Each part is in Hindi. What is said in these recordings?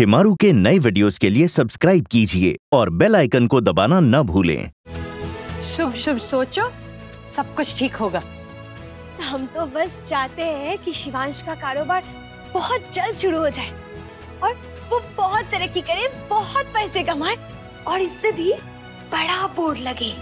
शिमारू के नए वीडियोस के लिए सब्सक्राइब कीजिए और बेल आइकन को दबाना न भूलें। शुभ शुभ सोचो सब कुछ ठीक होगा। हम तो बस चाहते हैं कि शिवांश का कारोबार बहुत जल्द शुरू हो जाए और वो बहुत तरक्की करे बहुत पैसे कमाए और इससे भी बड़ा बोर्ड लगे।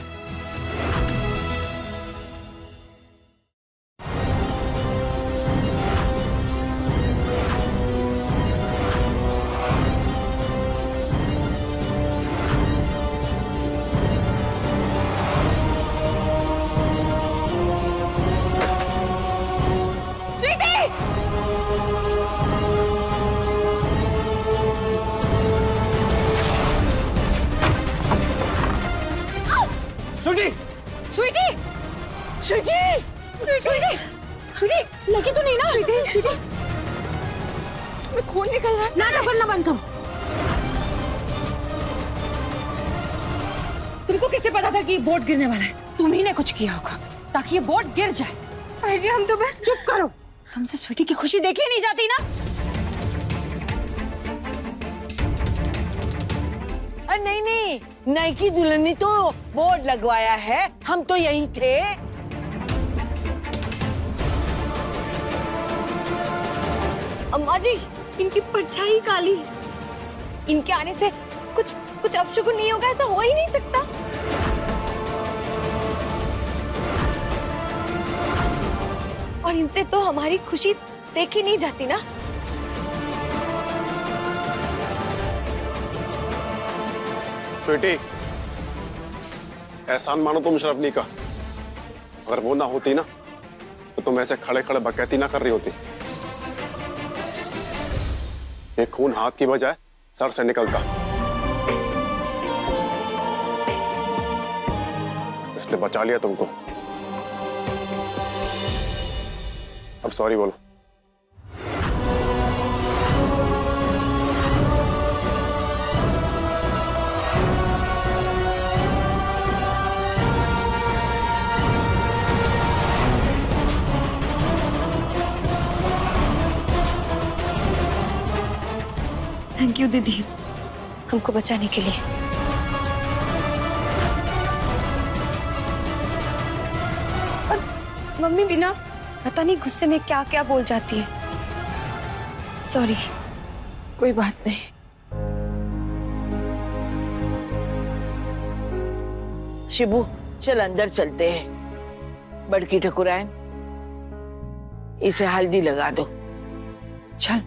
स्वीटी खून निकल रहा है। नाटक करना बंद करो। तुमको कैसे पता था कि ये बोर्ड गिरने वाला है? तुम ही ने कुछ किया होगा ताकि ये बोर्ड गिर जाए। अरे हम तो बस चुप करो। तुमसे स्वीटी की खुशी देखी नहीं जाती ना? अरे नहीं नहीं नई की दुल्हन ने तो बोर्ड लगवाया है। हम तो यही थे। अम्मा जी, इनकी परछाई काली इनके आने से कुछ कुछ अपशुकुन नहीं होगा, ऐसा हो ही नहीं सकता। और इनसे तो हमारी खुशी देखी नहीं जाती ना। स्वीटी, एहसान मानो तुम शरफनी का। अगर वो ना होती ना तो तुम ऐसे खड़े खड़े बकैती ना कर रही होती। ये खून हाथ की बजाय सर से निकलता। इसने बचा लिया तुमको। अब सॉरी बोलो। दीदी हमको बचाने के लिए। और मम्मी बिना पता नहीं गुस्से में क्या क्या बोल जाती है। सॉरी कोई बात नहीं। शिबू चल अंदर चलते हैं। बड़की ठकुरायन इसे हल्दी लगा दो। चल।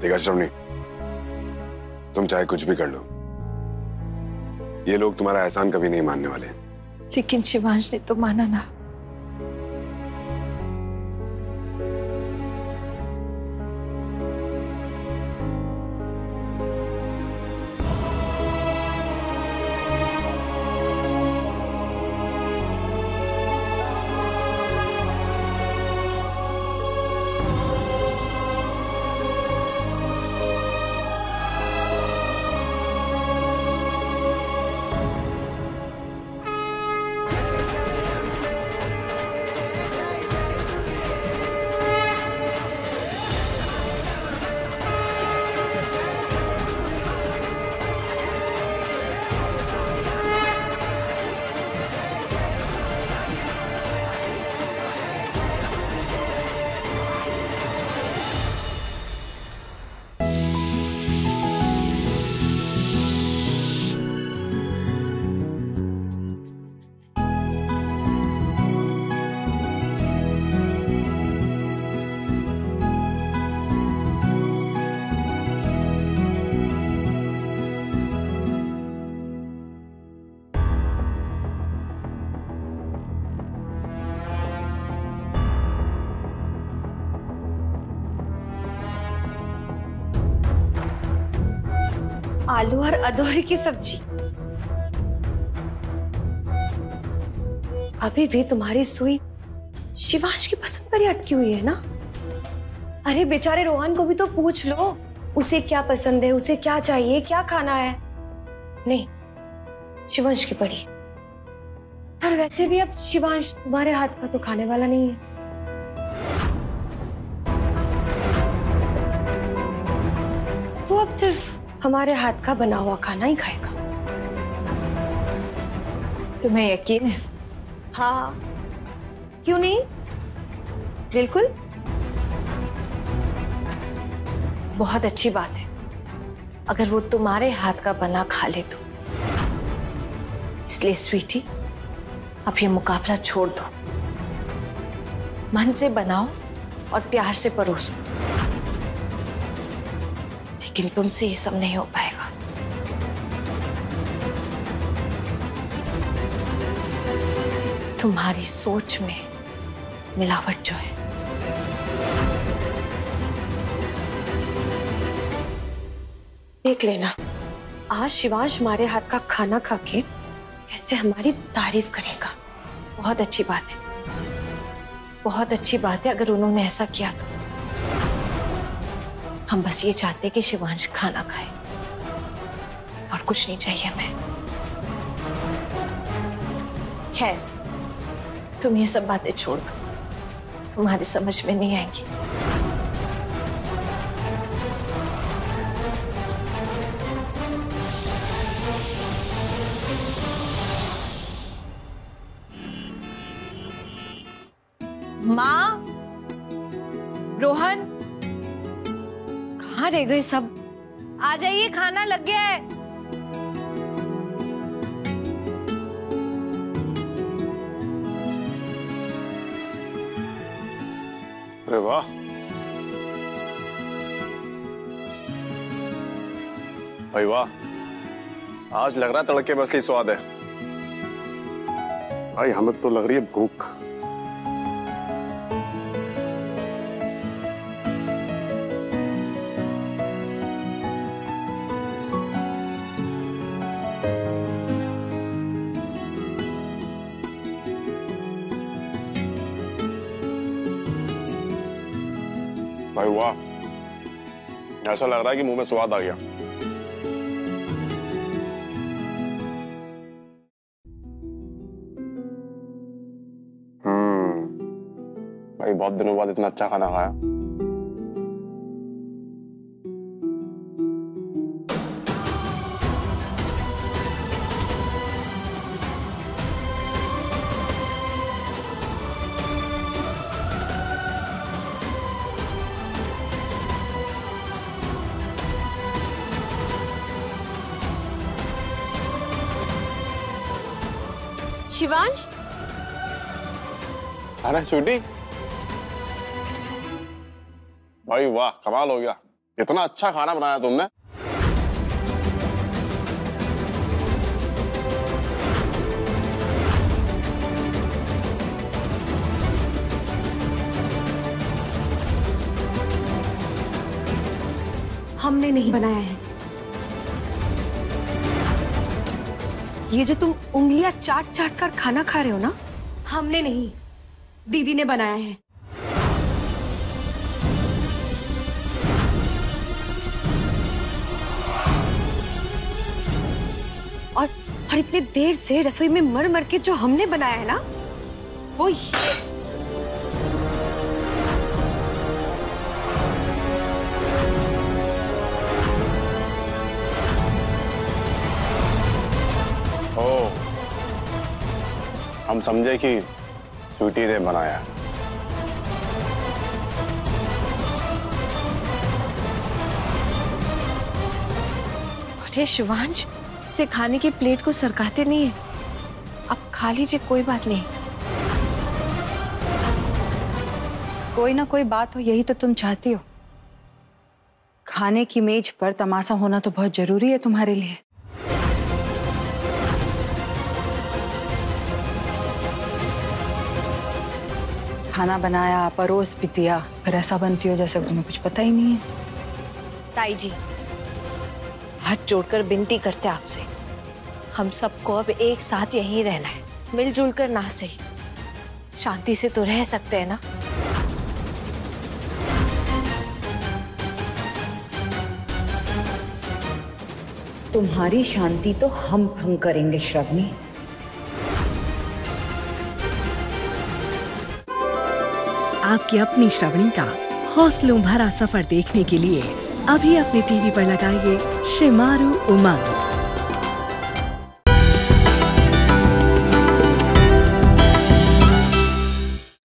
देखा श्रवणी तुम चाहे कुछ भी कर लो। ये लोग तुम्हारा एहसान कभी नहीं मानने वाले। लेकिन शिवांश ने तो माना ना। आलू और अदौरी की सब्ज़ी। अभी भी तुम्हारी सुई शिवांश की पसंद पर ही अटकी हुई है ना? अरे बेचारे रोहन को भी तो पूछ लो, उसे क्या पसंद है, उसे क्या चाहिए, क्या खाना है? नहीं, शिवांश की पड़ी। और वैसे भी अब शिवांश तुम्हारे हाथ का तो खाने वाला नहीं है। वो अब सिर्फ़ हमारे हाथ का बना हुआ खाना ही खाएगा। तुम्हें यकीन है? हाँ। क्यों नहीं? बिल्कुल। बहुत अच्छी बात है। अगर वो तुम्हारे हाथ का बना खा ले तो। इसलिए स्वीटी अब ये मुकाबला छोड़ दो। मन से बनाओ और प्यार से परोसो। लेकिन तुमसे ये सब नहीं हो पाएगा। तुम्हारी सोच में मिलावट जो है, देख लेना। आज शिवांश हमारे हाथ का खाना खा के कैसे हमारी तारीफ़ करेगा। बहुत अच्छी बात है। बहुत अच्छी बात है अगर उन्होंने ऐसा किया तो। हम बस ये चाहते कि शिवांश खाना खाए। और कुछ नहीं चाहिए हमें। खैर, तुम ये सब बातें छोड़ दो। तुम्हारी समझ में नहीं आएँगी। माँ, रोहन कहाँ रह गए सब? आ जाइए, खाना लग गया है। अरे वाह। भाई वाह। आज लग रहा तड़के में असली स्वाद है। भाई, हमें तो लग रही है भूख। भाई वाह ऐसा लग रहा है कि मुँह में स्वाद आ गया हम्म भाई बहुत दिनों बाद इतना अच्छा खाना खाया शिवांश? अरे स्वीटी भाई वाह कमाल हो गया। इतना अच्छा खाना बनाया तुमने। हमने नहीं बनाया है। ये जो तुम उंगलियाँ चाट चाट कर खाना खा रहे हो ना? हमने नहीं। दीदी ने बनाया है। और और इतने देर से रसोई में मर मर के जो हमने बनाया है ना, वो ये हम समझे कि स्वीटी ने बनाया अरे शिवांश से खाने की प्लेट को सरकाते नहीं है। अब खा लीजिए कोई बात नहीं। कोई ना कोई बात हो यही तो तुम चाहती हो। खाने की मेज पर तमाशा होना तो बहुत ज़रूरी है तुम्हारे लिए। खाना बनाया परोस भी दिया फिर ऐसा बनती हो जैसे तुम्हें कुछ पता ही नहीं है। ताई जी हाथ जोड़कर विनती करते आपसे। हम सबको अब एक साथ यहीं रहना है मिलजुल कर ना सही। शांति से तो रह सकते हैं ना? तुम्हारी शांति तो हम भंग करेंगे श्रवणी। आपकी अपनी श्रवणी का हौसलों भरा सफ़र देखने के लिए अभी अपने टीवी पर लगाइए शिमारू उमंग